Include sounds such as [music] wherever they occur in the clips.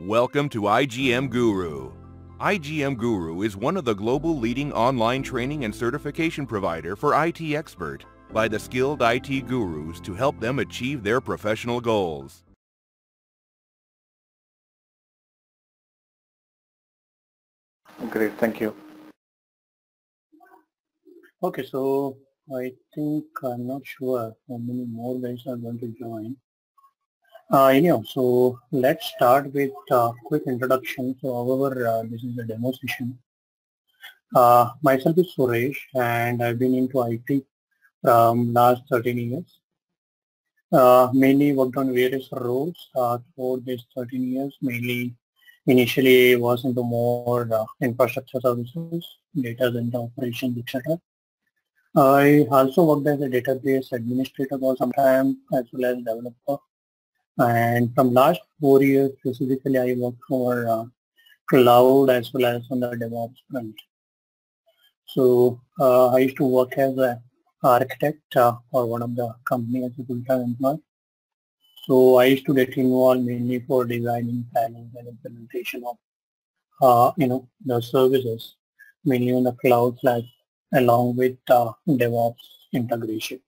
Welcome to IGM Guru. IGM Guru is one of the global leading online training and certification provider for IT expert by the skilled IT gurus to help them achieve their professional goals. Great, thank you. Okay, so I think I'm not sure how many more guys are going to join. Uh, anyhow, so let's start with a quick introduction. So however, uh, this is a demo session. Uh, myself is Suresh and I've been into IT from last 13 years. Uh, mainly worked on various roles uh, for these 13 years, mainly initially was into more uh, infrastructure services, data center operations, etc. I also worked as a database administrator for some time as well as developer. And from last four years specifically, I worked for uh, cloud as well as on the DevOps front. So uh, I used to work as an architect uh, for one of the company as a full-time employee. So I used to get involved mainly for designing, planning, and implementation of, uh, you know, the services, mainly on the cloud side, along with uh, DevOps integration.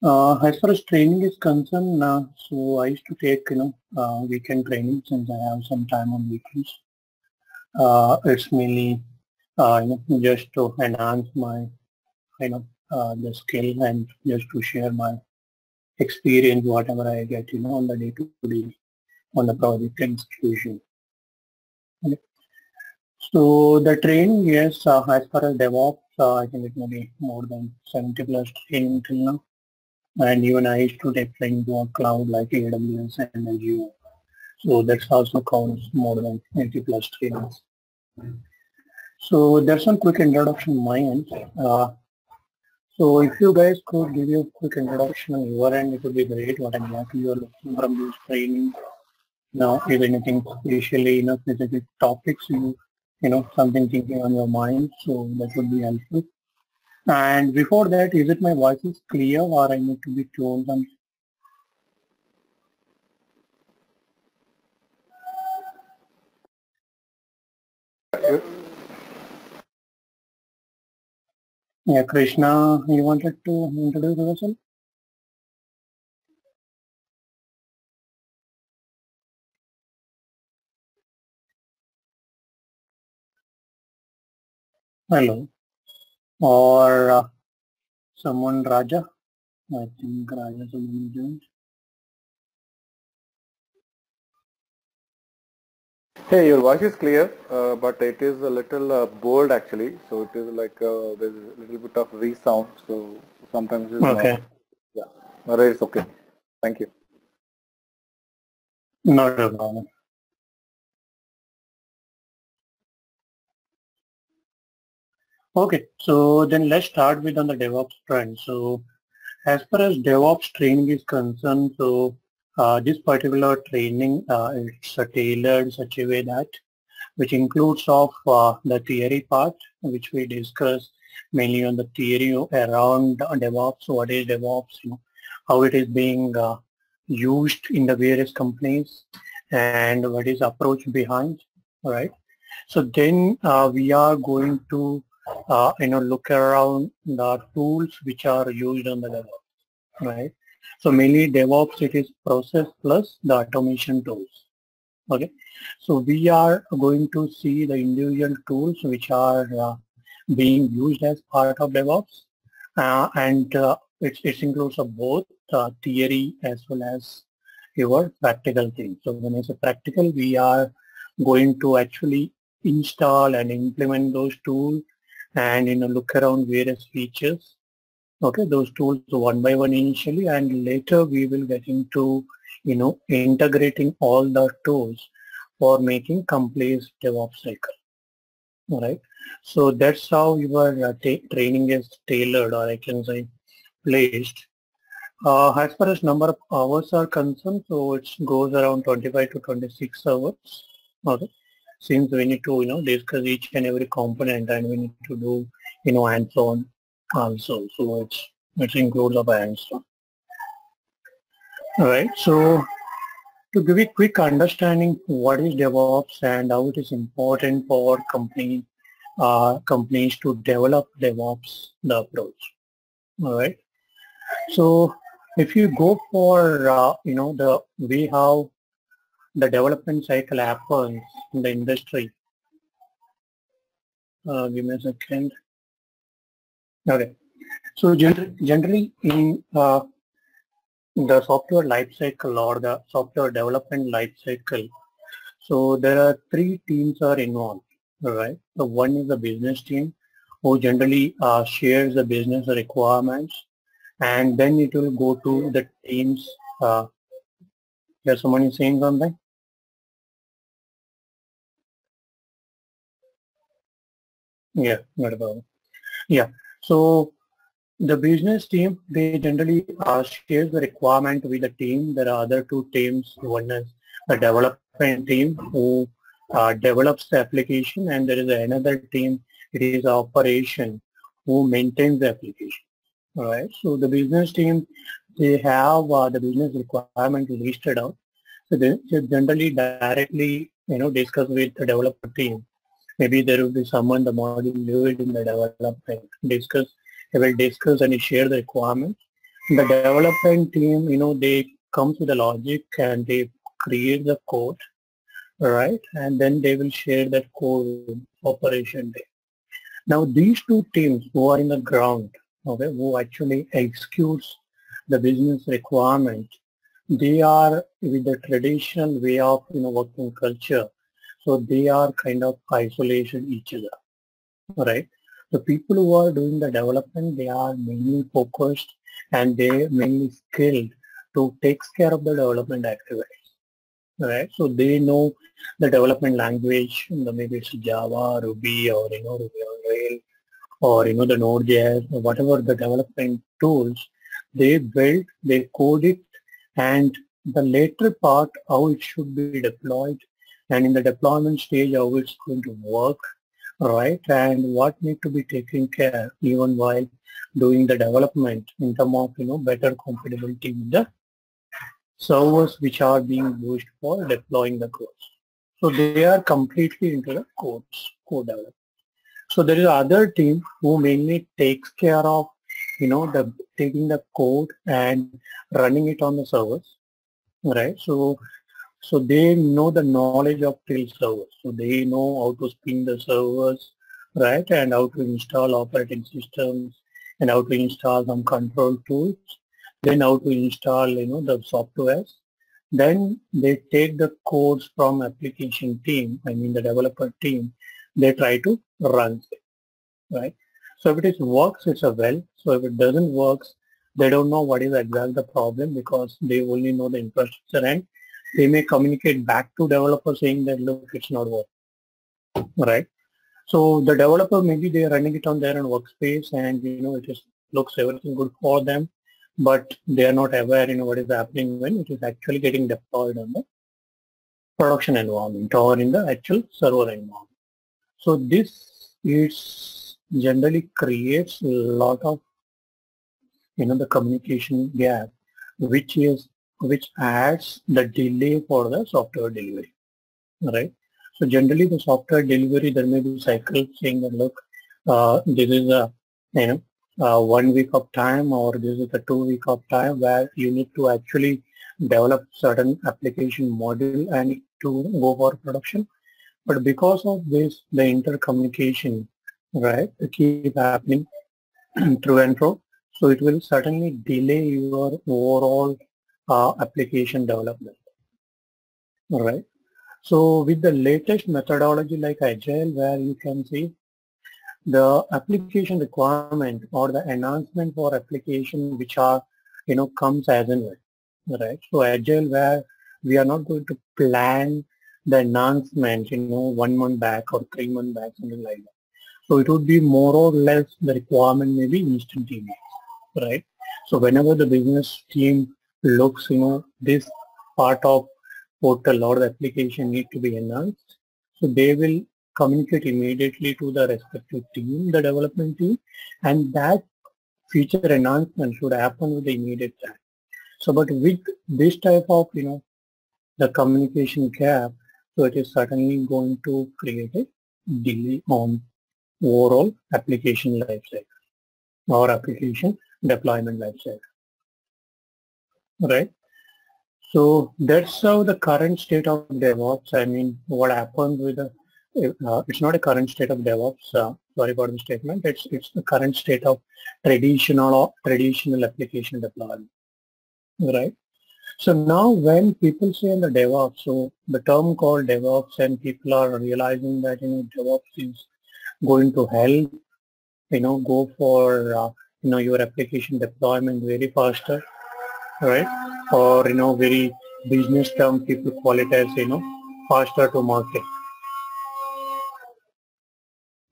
Uh, as far as training is concerned, uh, so I used to take, you know, uh, weekend training since I have some time on weekends. Uh, it's mainly, uh, you know, just to enhance my, you know, uh, the skill and just to share my experience, whatever I get, you know, on the day-to-day on the project execution. Okay. So the training, yes, as far as DevOps, I think it may be more than 70 plus training till now. And even I used to take to a cloud like AWS and Azure. So that's also counts more than 80 plus trainings. So that's some quick introduction on my end. Uh, so if you guys could give you a quick introduction on your end, it would be great what exactly you are looking from this training. Now, if anything especially, you know, specific topics you, you know, something thinking on your mind, so that would be helpful. And before that, is it my voice is clear or I need to be tuned some Yeah, Krishna, you wanted to introduce yourself? Hello. Or uh, someone Raja? I think Raja someone joined. Hey, your voice is clear, uh, but it is a little uh, bold actually. So it is like uh, there's a little bit of resound. So sometimes it's Okay. not. Yeah, but it's okay. Thank you. Not a problem. Okay, so then let's start with on the DevOps front. So as far as DevOps training is concerned, so uh, this particular training uh, it's uh, tailored in such a way that which includes of uh, the theory part, which we discuss mainly on the theory around DevOps, what is DevOps, you know, how it is being uh, used in the various companies and what is approach behind, right? So then uh, we are going to uh, you know look around the tools which are used on the DevOps, right? So mainly DevOps it is process plus the automation tools. Okay, so we are going to see the individual tools which are uh, being used as part of DevOps, uh, and uh, it, it includes both uh, theory as well as your practical thing. So when I say practical, we are going to actually install and implement those tools and you know look around various features. Okay those tools one by one initially and later we will get into you know integrating all the tools for making complete DevOps cycle. All right? So that's how your uh, training is tailored or I can say placed. Uh, as far as number of hours are concerned so it goes around 25 to 26 hours. Okay since we need to you know discuss each and every component and we need to do you know hands-on also so it's it includes of hands-on all right so to give a quick understanding what is DevOps and how it is important for company uh, companies to develop DevOps the approach. All right. So if you go for uh, you know the way how the development cycle happens in the industry. Uh, give me a second. Okay. So gen generally in uh, the software lifecycle or the software development lifecycle, so there are three teams are involved, right? So one is the business team who generally uh, shares the business requirements and then it will go to the teams. Uh, there's someone is saying something? Yeah, not a problem. Yeah, so the business team, they generally uh, share the requirement with the team. There are other two teams. One is the development team who uh, develops the application and there is another team, it is operation who maintains the application. All right. So the business team, they have uh, the business requirement listed out. So they, generally directly, you know, discuss with the developer team. Maybe there will be someone, the module lead in the development, discuss they will discuss and share the requirements. The development team, you know, they come to the logic and they create the code, right? And then they will share that code operation day. Now these two teams who are in the ground, okay, who actually executes the business requirement, they are with the traditional way of you know working culture. So they are kind of isolation each other, right? the people who are doing the development, they are mainly focused and they mainly skilled to take care of the development activities. Right? So they know the development language, maybe it's Java, Ruby, or you know, Ruby on Rail, or you know, the Node.js, or whatever the development tools, they build, they code it, and the later part, how it should be deployed, and in the deployment stage, how it's going to work, right? And what need to be taken care even while doing the development in terms of, you know, better compatibility with the servers which are being used for deploying the codes. So they are completely into the codes, code development. So there is other team who mainly takes care of, you know, the taking the code and running it on the servers, right? So so they know the knowledge of tail servers. So they know how to spin the servers, right? And how to install operating systems and how to install some control tools. Then how to install, you know, the software. Then they take the codes from application team, I mean the developer team, they try to run it, right? So if it is works, it's a well. So if it doesn't works, they don't know what is exactly the problem because they only know the infrastructure and they may communicate back to developer saying that look it's not working right so the developer maybe they're running it on their own workspace and you know it just looks everything good for them but they are not aware you know what is happening when it is actually getting deployed on the production environment or in the actual server environment so this is generally creates a lot of you know the communication gap which is which adds the delay for the software delivery, right? So generally the software delivery, there may be cycle saying that look, uh, this is a, you know, uh, one week of time or this is a two week of time where you need to actually develop certain application module and to go for production. But because of this, the intercommunication, right, keep happening [clears throat] through and through. So it will certainly delay your overall uh, application development. Right. So with the latest methodology like Agile, where you can see the application requirement or the enhancement for application which are, you know, comes as and when, right? So Agile where we are not going to plan the enhancement, you know, one month back or three months back, something like that. So it would be more or less the requirement may be instantaneous, right? So whenever the business team looks, you know, this part of portal or the application need to be enhanced. So they will communicate immediately to the respective team, the development team, and that feature enhancement should happen with the immediate time. So, but with this type of, you know, the communication gap, so it is certainly going to create a delay on overall application lifecycle or application deployment lifecycle. Right? So that's how the current state of DevOps, I mean, what happened with the, uh, it's not a current state of DevOps, uh, sorry for the statement, it's, it's the current state of traditional or traditional application deployment, right? So now when people say in the DevOps, so the term called DevOps and people are realizing that, you know, DevOps is going to help, you know, go for, uh, you know, your application deployment very faster, right? Or, you know, very business term, people call it as, you know, faster to market.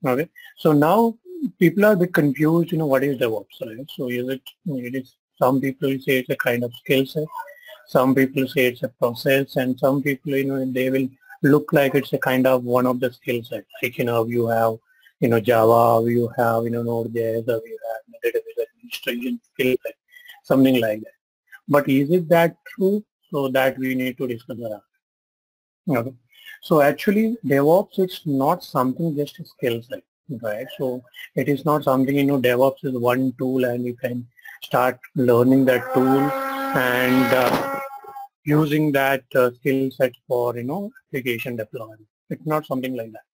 Okay. So now people are a bit confused, you know, what is DevOps, right? So is it, it is, some people say it's a kind of skill set. Some people say it's a process and some people, you know, they will look like it's a kind of one of the skill set. Like, you know, you have, you know, Java, you have, you know, Node.js, or you have database administration skill set, something like that. But is it that true? So that we need to discuss around. Okay. So actually DevOps is not something just a skill set, right? So it is not something, you know, DevOps is one tool and you can start learning that tool and uh, using that uh, skill set for, you know, application deployment. It's not something like that.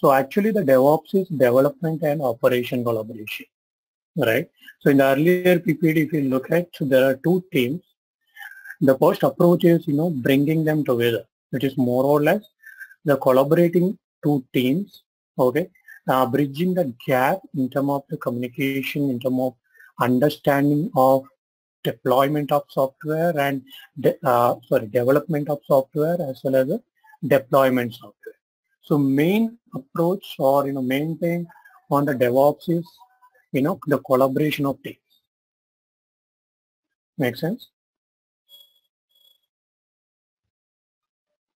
So actually the DevOps is development and operation collaboration, right? So in the earlier PPT, if you look at, so there are two teams. The first approach is, you know, bringing them together. It is more or less the collaborating two teams, okay, uh, bridging the gap in terms of the communication, in terms of understanding of deployment of software and de uh, sorry development of software as well as the deployment software. So main approach or you know main thing on the DevOps is you know the collaboration of teams. Make sense?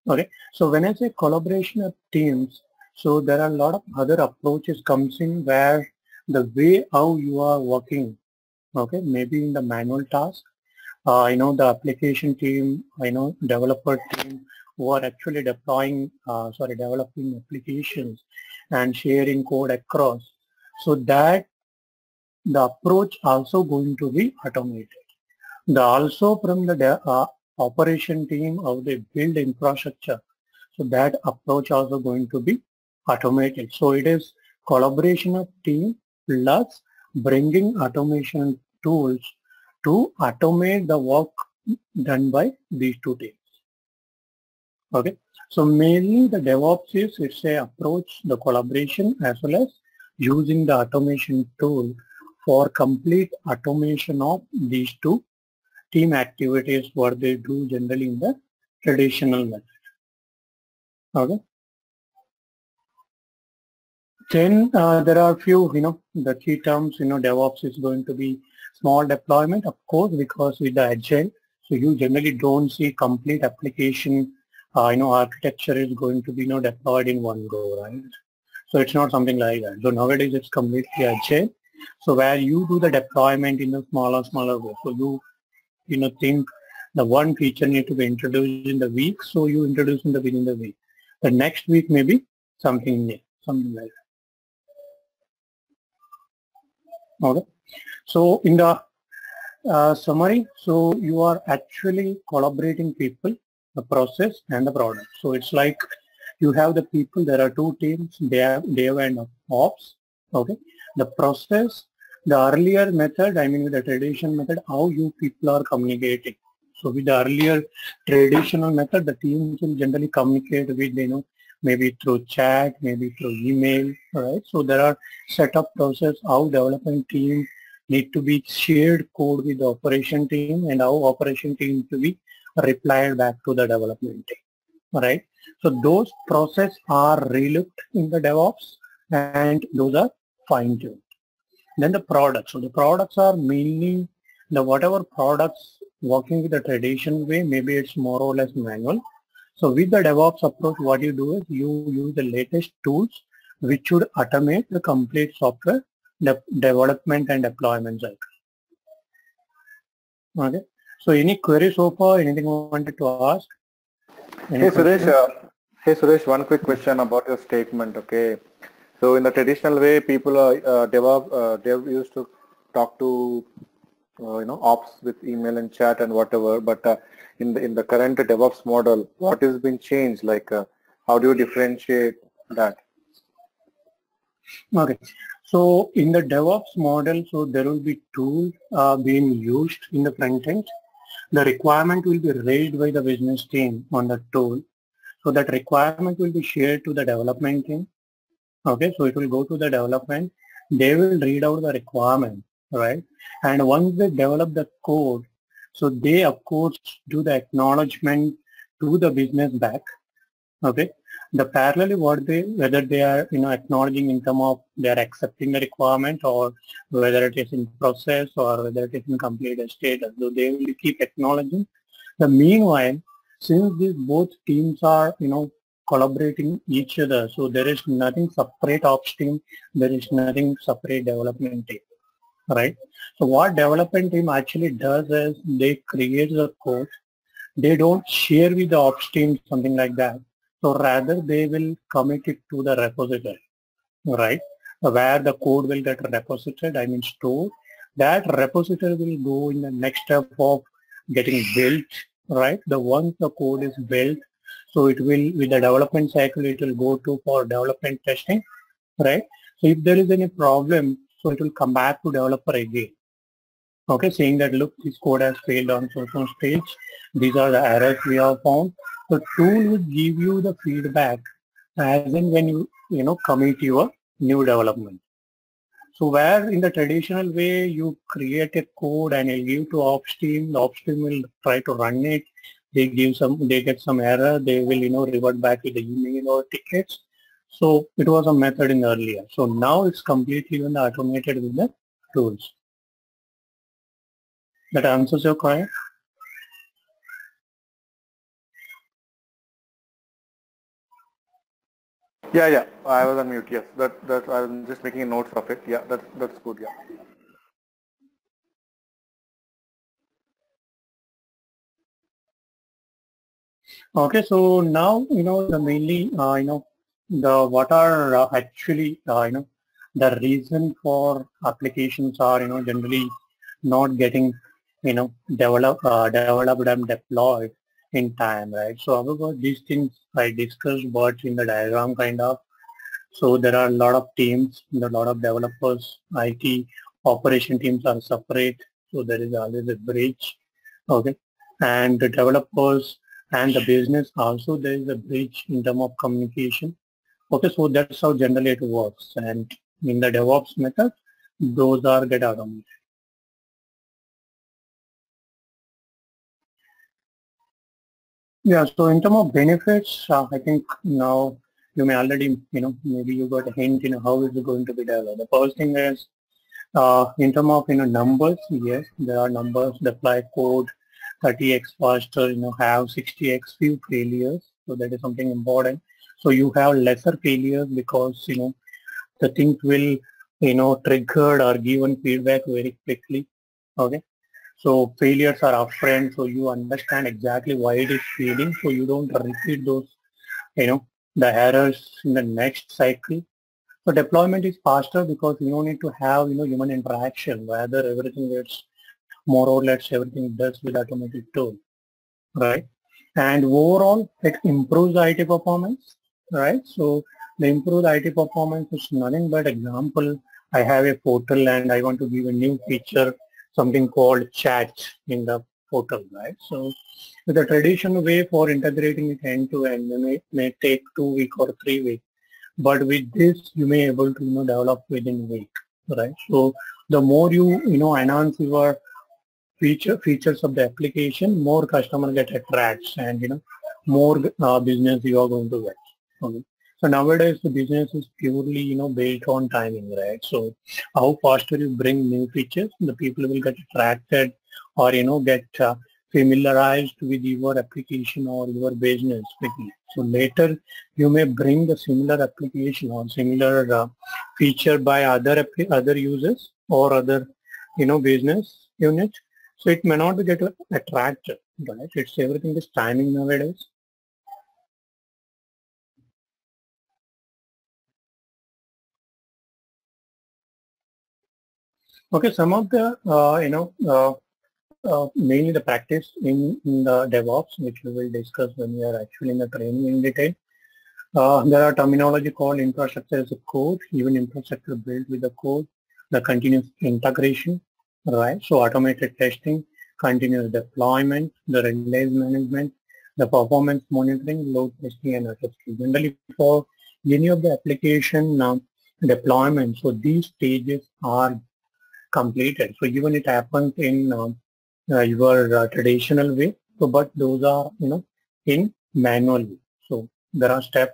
Okay, so when I say collaboration of teams, so there are a lot of other approaches comes in where the way how you are working, okay, maybe in the manual task, uh, you know, the application team, I know developer team who are actually deploying, uh, sorry, developing applications and sharing code across. So that the approach also going to be automated. The also from the uh, operation team how they build infrastructure. So that approach also going to be automated. So it is collaboration of team plus bringing automation tools to automate the work done by these two teams. Okay, so mainly the DevOps is it's a approach the collaboration as well as using the automation tool for complete automation of these two team activities what they do generally in the traditional method. Okay. Then uh, there are few, you know, the key terms, you know, DevOps is going to be small deployment, of course, because with the Agile, so you generally don't see complete application, uh, you know, architecture is going to be, you know, deployed in one go, right? So it's not something like that. So nowadays it's completely Agile. So where you do the deployment in a smaller, smaller way. So you you know think the one feature need to be introduced in the week, so you introduce in the within the week. The next week maybe something new, something like that. Okay. So in the uh, summary, so you are actually collaborating people, the process and the product. So it's like you have the people, there are two teams, they dev, dev and ops. Okay. The process the earlier method, I mean with the traditional method, how you people are communicating. So with the earlier traditional method, the teams will generally communicate with, you know, maybe through chat, maybe through email, right? So there are set setup process how development team need to be shared code with the operation team and how operation team to be replied back to the development team, right? So those process are relooked in the DevOps and those are fine-tuned. Then the products. So the products are mainly the whatever products working with the traditional way, maybe it's more or less manual. So with the DevOps approach, what you do is you use the latest tools which should automate the complete software de development and deployment cycle. Okay. So any query so far, anything you wanted to ask? Hey Suresh, uh, hey Suresh, one quick question about your statement. Okay, so in the traditional way, people are uh, dev, uh, dev used to talk to uh, you know ops with email and chat and whatever, but uh, in the in the current DevOps model, what has been changed? Like, uh, how do you differentiate that? Okay, so in the DevOps model, so there will be tools uh, being used in the front end. The requirement will be raised by the business team on the tool. So that requirement will be shared to the development team. Okay, so it will go to the development. They will read out the requirement, right? And once they develop the code, so they of course do the acknowledgement to the business back. Okay, the parallelly what they whether they are you know acknowledging in terms of they are accepting the requirement or whether it is in process or whether it is in complete state so they will keep acknowledging. The meanwhile since these both teams are you know collaborating each other so there is nothing separate ops team there is nothing separate development team right? So what development team actually does is they create the code. They don't share with the ops team something like that so rather they will commit it to the repository, right? Where the code will get reposited, I mean stored. That repository will go in the next step of getting built, right? The once the code is built, so it will, with the development cycle, it will go to for development testing, right? So if there is any problem, so it will come back to developer again. Okay, saying that look, this code has failed on certain stage. These are the errors we have found. The tool would give you the feedback as in when you, you know, commit your new development. So where in the traditional way you create a code and you give to ops team, the ops team will try to run it. They give some, they get some error, they will, you know, revert back with the email or tickets. So it was a method in earlier. So now it's completely automated with the tools. That answers your question. Yeah, yeah. I was on mute. Yes, that that I'm just making notes of it. Yeah, that's that's good. Yeah. Okay, so now you know the mainly uh, you know the what are uh, actually uh, you know the reason for applications are you know generally not getting you know develop uh, developed and deployed in time, right? So however, these things I discussed but in the diagram kind of. So there are a lot of teams, a lot of developers, IT operation teams are separate. So there is always a bridge. Okay. And the developers and the business also there is a bridge in terms of communication. Okay, so that's how generally it works. And in the DevOps method, those are get automated. Yeah, so in terms of benefits, uh, I think now you may already, you know, maybe you got a hint, you know, how is it going to be developed. The first thing is, uh, in terms of, you know, numbers, yes, there are numbers, deploy code 30x faster, you know, have 60x few failures. So that is something important. So you have lesser failures because, you know, the things will, you know, triggered or given feedback very quickly. Okay. So failures are upfront, so you understand exactly why it is failing, so you don't repeat those, you know, the errors in the next cycle. So deployment is faster because you don't need to have, you know, human interaction, whether everything gets more or less everything does with automated tool, right? And overall, it improves IT performance, right? So the improved IT performance is nothing but example. I have a portal and I want to give a new feature something called chat in the portal, right? So the traditional way for integrating it end to end, may, may take two week or three weeks. But with this, you may able to you know develop within week, right? So the more you you know enhance your feature features of the application, more customer get attracts, and you know more uh, business you are going to get. Okay. So nowadays the business is purely, you know, based on timing, right? So how faster you bring new features, the people will get attracted or, you know, get uh, familiarized with your application or your business quickly. So later you may bring the similar application or similar uh, feature by other other users or other, you know, business units. So it may not get attracted, right? It's everything is timing nowadays. Okay, some of the, uh, you know, uh, uh, mainly the practice in, in, the DevOps, which we will discuss when we are actually in the training in detail. Uh, there are terminology called infrastructure as a code, even infrastructure built with the code, the continuous integration, right? So automated testing, continuous deployment, the release management, the performance monitoring, load testing, and autoscaling. Generally, for any of the application um, deployment, so these stages are completed. So even it happens in um, uh, your uh, traditional way, so but those are you know in manually. So there are steps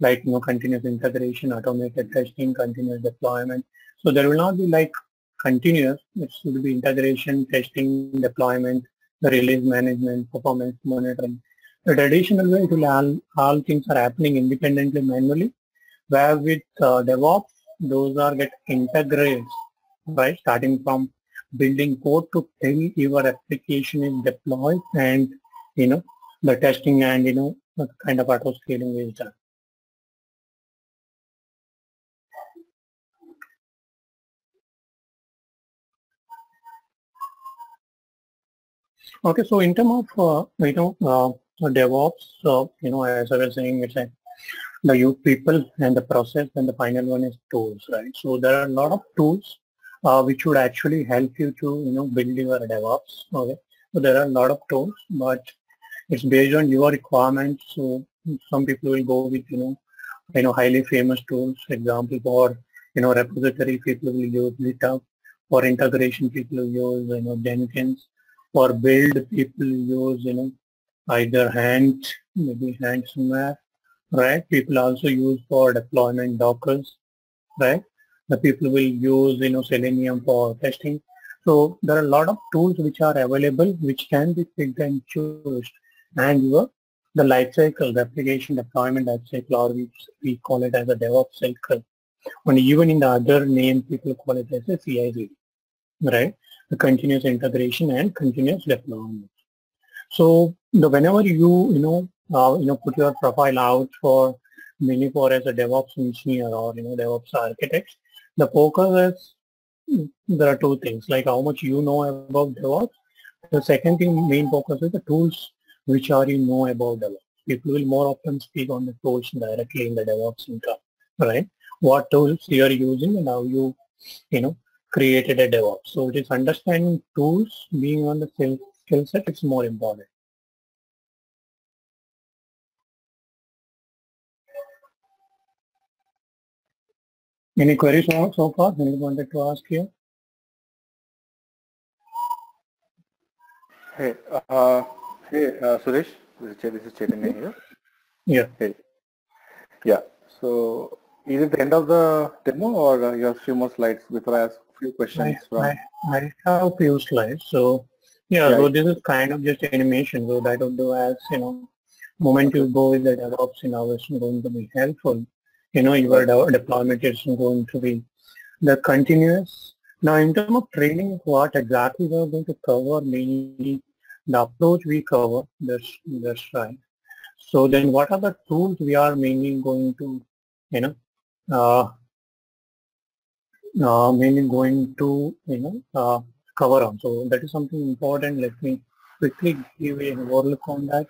like you know continuous integration, automated testing, continuous deployment. So there will not be like continuous. It should be integration, testing, deployment, the release management, performance monitoring. The traditional way, it will all, all things are happening independently manually, where with uh, DevOps, those are get integrated, right? Starting from building code to tell your application is deployed and, you know, the testing and, you know, the kind of auto scaling is done. Okay, so in terms of, uh, you know, uh, DevOps, so, you know, as I was saying, it's a, the use people and the process and the final one is tools, right? So there are a lot of tools uh, which would actually help you to, you know, build your DevOps, okay? So there are a lot of tools, but it's based on your requirements. So some people will go with, you know, you know, highly famous tools, example for, you know, repository people will use GitHub, for integration people will use, you know, Jenkins, for build people use you know either hand maybe hand somewhere right people also use for deployment dockers right the people will use you know selenium for testing. So there are a lot of tools which are available which can be picked and chosen. And your the life cycle the application deployment life cycle or we, we call it as a DevOps cycle. And even in the other name people call it as a CI/CD right? The continuous integration and continuous deployment. So the, whenever you, you know, uh, you know, put your profile out for many for as a DevOps engineer or, you know, DevOps architect, the focus is, mm, there are two things, like how much you know about DevOps. The second thing, main focus is the tools which are you know about DevOps. People will more often speak on the tools directly in the DevOps income, right? What tools you are using and how you, you know, created a DevOps. So it is understanding tools, being on the skill set, it's more important. Any queries so far? Anyone wanted to ask you? Hey, uh, hey, uh, Suresh, this is, this is Chaitanya here. Yeah. Hey. Yeah. So, is it the end of the demo or uh, you have few more slides before I ask few questions I, from. I, I have a few slides. So yeah, so this is kind of just animation. So that would do as, you know, moment you go with the DevOps, know, it's going to be helpful. You know, your deployment is going to be the continuous. Now, in terms of training, what exactly we're going to cover, mainly the approach we cover, that's, that's right. So then what are the tools we are mainly going to, you know, uh, uh, mainly going to you know uh, cover on. So that is something important. Let me quickly give you a overlook on that.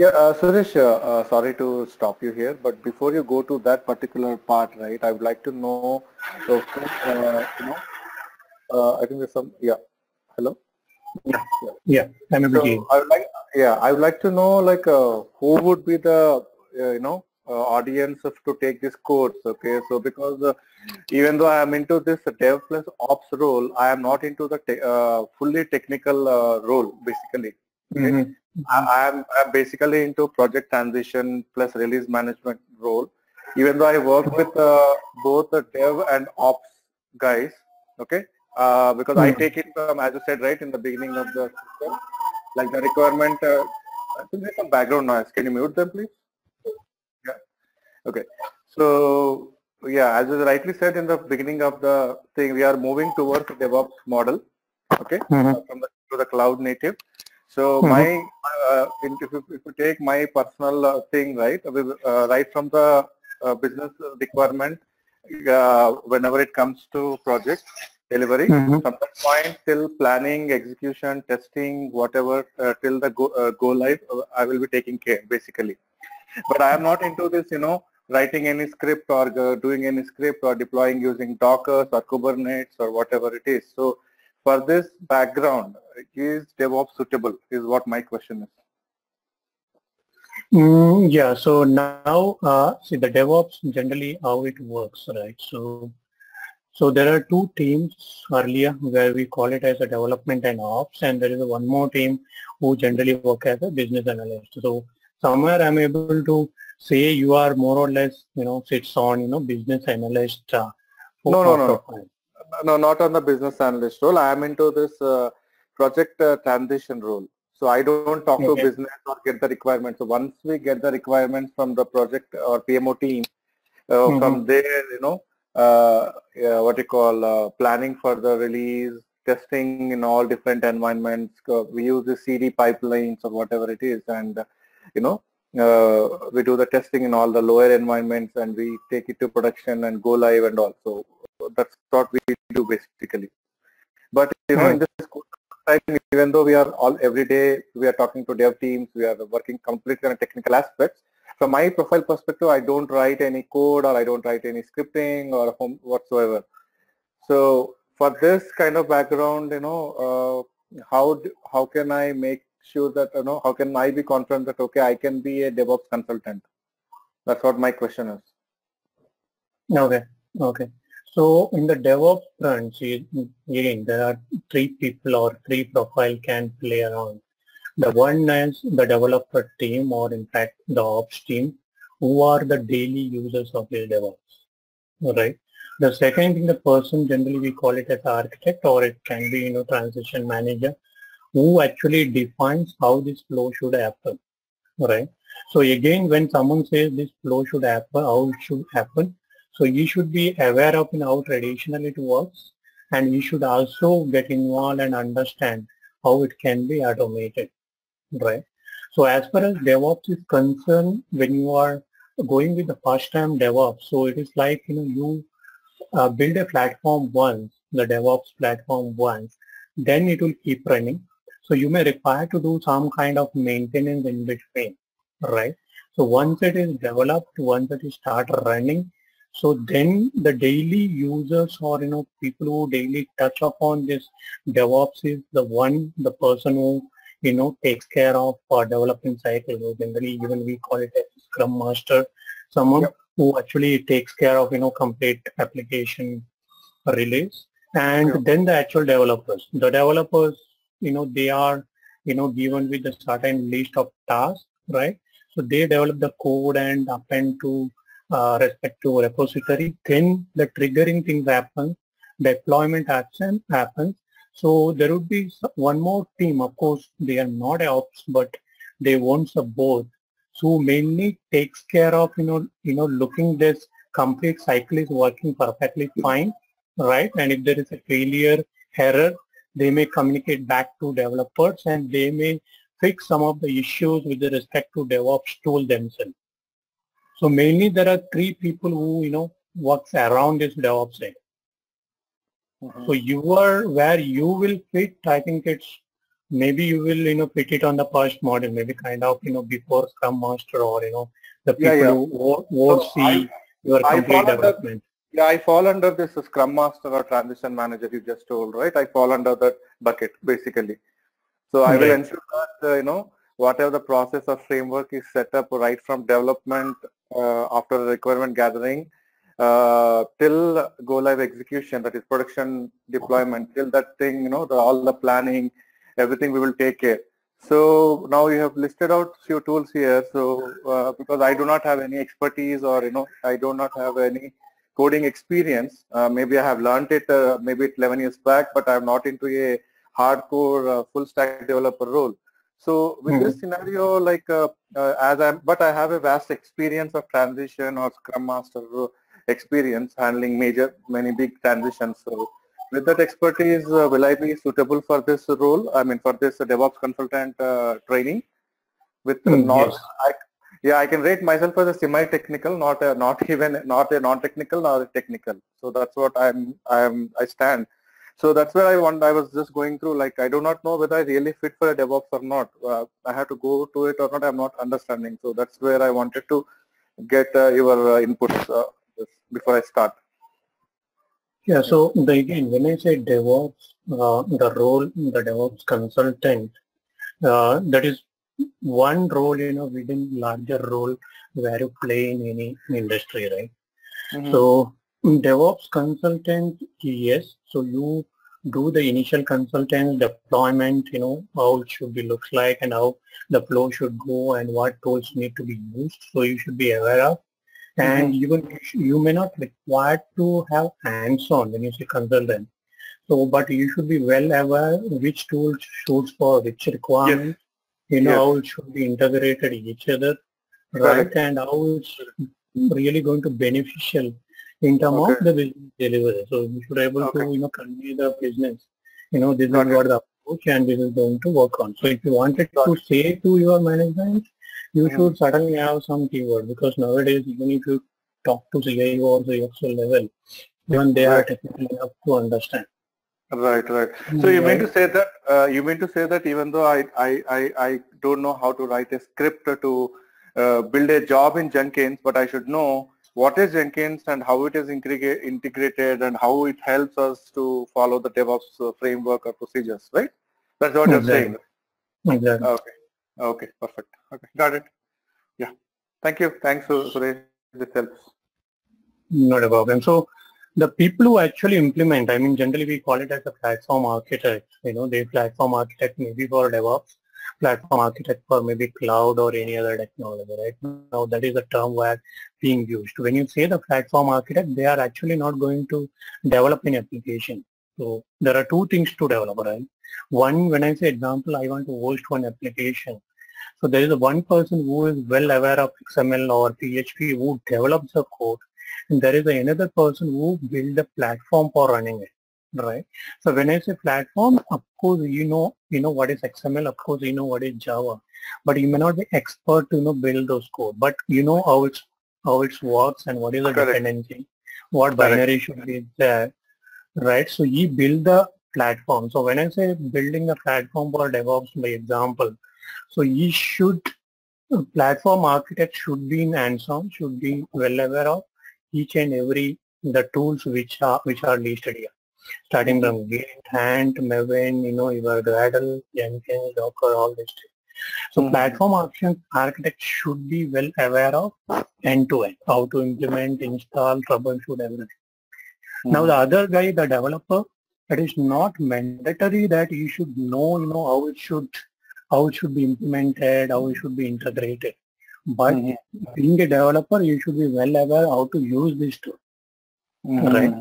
Yeah, uh, Suresh, uh, uh, sorry to stop you here, but before you go to that particular part, right, I would like to know, so, uh, you know, uh, I think there's some, yeah, hello? Yeah, yeah, yeah. I'm able so I would like, yeah, I would like to know, like, uh, who would be the, uh, you know, uh, audience to take this course, okay? So because uh, even though I am into this dev plus ops role, I am not into the te uh, fully technical role, basically. Okay? Mm -hmm. I, I, am I'm basically into project transition plus release management role. Even though I work with both the dev and ops guys, okay? Uh, because mm -hmm. I take it from, as you said, right, in the beginning of the system, like the requirement, uh, I think there's some background noise. Can you mute them, please? Yeah. Okay. So yeah, as was rightly said in the beginning of the thing, we are moving towards the DevOps model. Okay, mm -hmm. from the to the cloud native. So mm -hmm. my uh, if, you, if you take my personal uh, thing right, uh, right from the uh, business requirement, uh, whenever it comes to project, delivery. Mhm. From that point till planning, execution, testing, whatever, uh, till the go, uh, go live, uh, I will be taking care basically. But I am not into this, you know, writing any script or uh, doing any script or deploying using Docker or Kubernetes or whatever it is. So for this background, is DevOps suitable is what my question is. Mm, yeah, so now, uh, see the DevOps generally how it works, right? So, so there are two teams earlier where we call it as a development and ops, and there is one more team who generally work as a business analyst. So somewhere I'm able to say you are more or less, you know, sits on, you know, business analyst. Uh, No, no, no, no. No, not on the business analyst role. I am into this uh, project uh, transition role. So I don't talk Okay. to business or get the requirements. So once we get the requirements from the project or PMO team, uh, from there, you know, uh, yeah, what you call uh, planning for the release, testing in all different environments. Uh, we use the CD pipelines or whatever it is, and uh, you know, uh, we do the testing in all the lower environments, and we take it to production and go live and all. So that's what we do basically. But you know, in this even though we are all every day, we are talking to dev teams, we are working completely on technical aspects. From my profile perspective, I don't write any code or I don't write any scripting or home whatsoever. So for this kind of background, you know, uh, how do, how can I make sure that you know how can I be confident that okay, I can be a DevOps consultant? That's what my question is. Okay, okay. So in the DevOps front, again, there are three people or three profile can play around. The one is the developer team or in fact the ops team who are the daily users of this DevOps, right? The second thing, the person generally we call it as architect or it can be, you know, transition manager who actually defines how this flow should happen, right? So again, when someone says this flow should happen, how it should happen, so you should be aware of how traditional it works and you should also get involved and understand how it can be automated, right? So as far as DevOps is concerned, when you are going with the first time DevOps, so it is like, you know, you uh, build a platform once, the DevOps platform once, then it will keep running. So you may require to do some kind of maintenance in between, right? So once it is developed, once it is start running, so then the daily users or you know people who daily touch upon this DevOps is the one the person who you know takes care of uh, development cycle. Generally even we call it a Scrum Master, someone Yep. who actually takes care of you know complete application release, and Yep. then the actual developers. The developers you know they are you know given with a certain list of tasks, right? So they develop the code and append to uh, respective repository, then the triggering things happen, deployment action happens. So there would be one more team, of course, they are not ops, but they want support. So mainly takes care of, you know, you know, looking this complete cycle is working perfectly fine, right? And if there is a failure, error, they may communicate back to developers and they may fix some of the issues with respect to DevOps tool themselves. So mainly there are three people who, you know, works around this DevOps side. Mhm. So you are where you will fit, I think it's maybe you will, you know, fit it on the first model, maybe kind of, you know, before Scrum Master or, you know, the people Yeah, yeah. who oversee I- your I complete fall under- development. Yeah, I fall under this Scrum Master or Transition Manager you just told, right? I fall under that bucket basically. So I will ensure that uh, you know whatever the process or framework is set up right from development after the requirement gathering uh, till go live execution, that is production deployment, till that thing, you know, the, all the planning, everything we will take care. So now you have listed out few tools here. So uh, because I do not have any expertise or you know I do not have any coding experience, uh, maybe I have learned it uh, maybe 11 years back, but I'm not into a hardcore uh, full stack developer role. So with this scenario, like uh, uh, as I'm, but I have a vast experience of transition or Scrum Master experience handling major, many big transitions. So with that expertise, uh, will I be suitable for this role? I mean, for this DevOps consultant uh, training? With Mm, not, yes. I, yeah, I can rate myself as a semi-technical, not a, not even not a non-technical, nor a technical. So that's what I'm, I'm, I stand. So that's where I want. I was just going through. Like I do not know whether I really fit for a DevOps or not. Uh, I have to go to it or not. I'm not understanding. So that's where I wanted to get uh, your uh, inputs uh, before I start. Yeah. So the, again, when I say DevOps, uh, the role the DevOps consultant, uh, that is one role, you know, within larger role where you play in any industry, right? Mm -hmm. So DevOps consultant, yes. So you do the initial consultant deployment, you know, how it should be looks like and how the flow should go and what tools need to be used. So you should be aware of. And mm -hmm. even you may not require to have hands-on when you say consultant. So, but you should be well aware which tools suits for which requirement. Yes you know, how it should be integrated each other, right? And how it's really going to beneficial in terms okay. of the business delivery. So you should be able okay. to, you know, convey the business. You know, this Got is what the approach and this is going to work on. So if you wanted to say to your management, you mm. should certainly have some keyword because nowadays even if you talk to CIO or the CXO level, even they right. are technical enough to understand. Right, right. So you mean to say that uh, you mean to say that even though I, I, I, I don't know how to write a script to uh, build a job in Jenkins, but I should know what is Jenkins and how it is integrated and how it helps us to follow the DevOps uh, framework or procedures, right? That's what exactly. you're saying. Exactly. Okay. Okay. Perfect. Okay. Got it. Yeah. Thank you. Thanks, Suresh. This helps. Not a problem. So the people who actually implement, I mean, generally we call it as a platform architect, you know, the platform architect maybe for DevOps, platform architect for maybe cloud or any other technology, right? Now that is a term where being used. When you say the platform architect, they are actually not going to develop an application. So there are two things to develop, right? One, when I say example, I want to host one application. So there is one person who is well aware of XML or PHP who develops the code and there is another person who build the platform for running it right. So when i say platform of course you know you know what is xml of course you know what is java. But you may not be expert to you know build those code. But you know how it's how it works and what is the Correct. dependency what binary should be there. Right. So you build the platform. So when i say building a platform for devops by example so you should platform architect should be in hands-on should be well aware of each and every the tools which are which are listed here starting from Git, Ant, Maven, you know, your Gradle, Jenkins, Docker, all this. So mm-hmm. platform options architect should be well aware of end-to-end, how to implement, install, troubleshoot, everything. Mm-hmm. Now the other guy, the developer, it is not mandatory that you should know, you know, how it should, how it should be implemented, how it should be integrated. But mm -hmm. being a developer, you should be well aware how to use this tool, mm -hmm. right?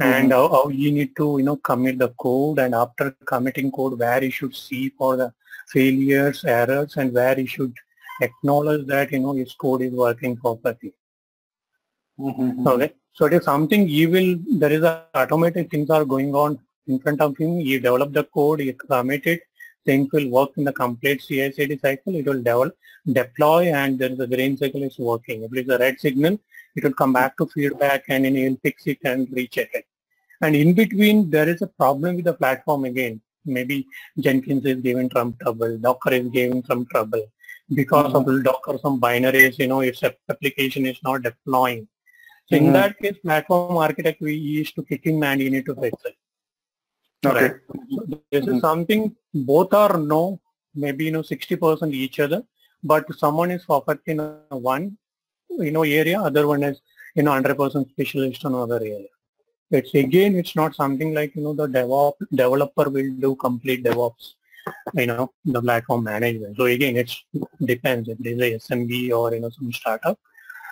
And how, how, you need to, you know, commit the code and after committing code, where you should see for the failures, errors, and where you should acknowledge that, you know, his code is working properly. Mm-hmm. Okay. So it is something you will, there is a automated things are going on in front of him. You develop the code, you commit it, things will work in the complete CI/CD cycle. It will develop, deploy, and there is a green cycle is working. If it is a red signal, it will come back to feedback, and then you will fix it and recheck it. And in between, there is a problem with the platform again. Maybe Jenkins is giving some trouble, Docker is giving some trouble. Because mm -hmm. of Docker, some binaries, you know, its application is not deploying. So mm -hmm. in that case, platform architect, we used to kick in and you need to fix it. Okay. Right. So this is mm-hmm. something both are no, maybe you know 60% each other, but someone is perfect in one you know area, other one is you know 100% specialist on other area. It's again, it's not something like you know the DevOps developer will do complete DevOps, you know the platform management. So again, it depends if there's a SMB or you know some startup,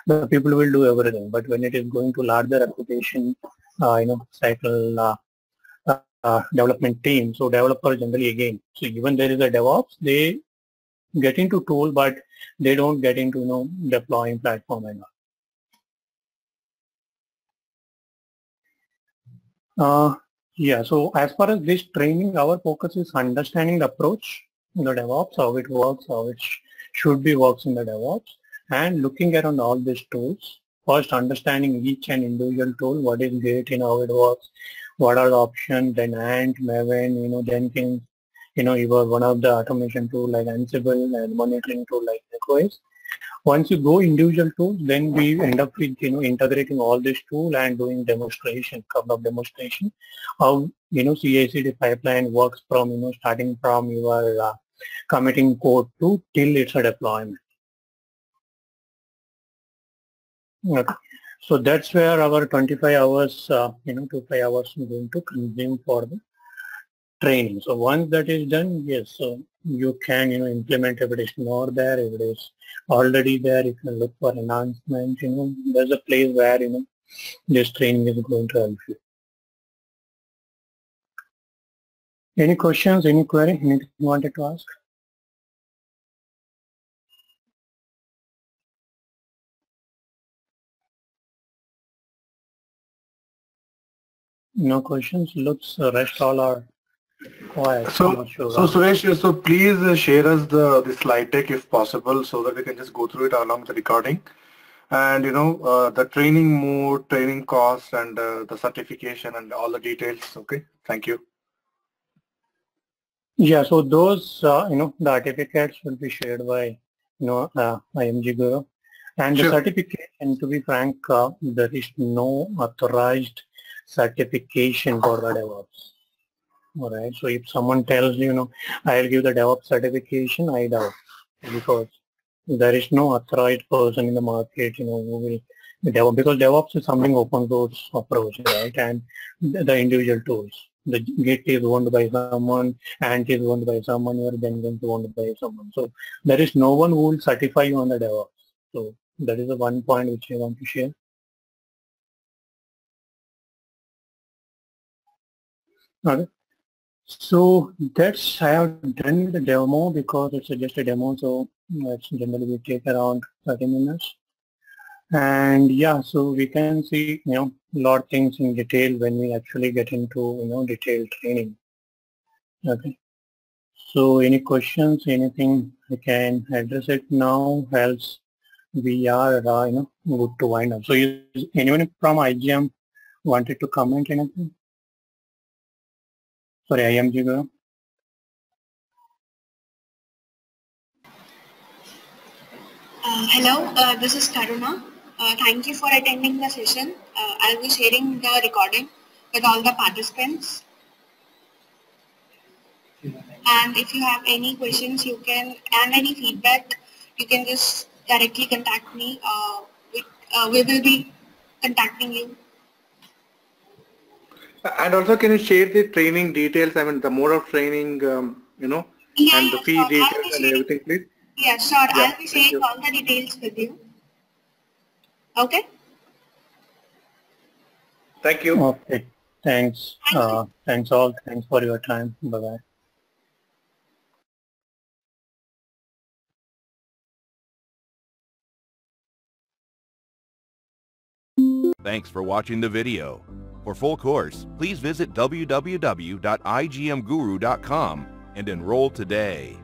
the people will do everything. But when it is going to larger application, uh, you know cycle uh, uh, development team. So developer generally again, so even there is a DevOps, they get into tool, but they don't get into you know deploying platform and all. Uh, yeah, so as far as this training, our focus is understanding the approach in the DevOps, how it works, how it sh should be works in the DevOps, and looking around all these tools. First, understanding each and individual tool, what is great in how it works, what are the options, then Ant, Maven, you know, Jenkins, you know, you were one of the automation tool like Ansible and monitoring tool like Nagios. Once you go individual tools, then we end up with, you know, integrating all this tool and doing demonstration, couple of demonstration how, you know, CI/CD pipeline works from, you know, starting from your uh, committing code to till it's a deployment. Okay. So that's where our 25 hours, uh, you know, to 5 hours is going to consume for the training. So once that is done, yes, so you can, you know, implement if it is not there, if it is already there, you can look for enhancement, you know, there's a place where, you know, this training is going to help you. Any questions, any query, anything you wanted to ask? No questions. Looks uh, rest all are quiet. So, sure so Suresh, so please uh, share us the, the slide deck if possible so that we can just go through it along with the recording. And you know, uh, the training mode, training costs and uh, the certification and all the details. Okay, thank you. Yeah, so those, uh, you know, the certificates will be shared by, you know, uh, IMG Guru. And sure. the certification, to be frank, uh, there is no authorized certification for the DevOps. All right. So if someone tells you, know, I'll give the DevOps certification, I doubt because there is no authorized person in the market, you know, who will DevOps because DevOps is something open source approach, right? And the individual tools. The Git is owned by someone, Ant is owned by someone, your Jenkins is owned by someone. So there is no one who will certify you on the DevOps. So that is the one point which I want to share. Okay. So that's I have done the demo because it's just a demo, so it's generally we take around 30 minutes. And yeah, so we can see you know a lot of things in detail when we actually get into you know detailed training. Okay. So any questions, anything I can address it now, else we are uh, you know good to wind up. So is anyone from IGM wanted to comment anything? Sorry, I am. Uh, hello, uh, this is Karuna. Uh, thank you for attending the session. Uh, I'll be sharing the recording with all the participants. And if you have any questions, you can, and any feedback, you can just directly contact me. Uh, we, uh, we will be contacting you and also, can you share the training details? I mean, the mode of training, um, you know, yeah, and the fee sure. details and everything, please. Yeah, sure. Yeah, I'll be sharing all the details with you. Okay. Thank you. Okay. Thanks. Thank uh, thanks all. Thanks for your time. Bye bye. Thanks for watching the video. For full course, please visit www.igmguru.com and enroll today.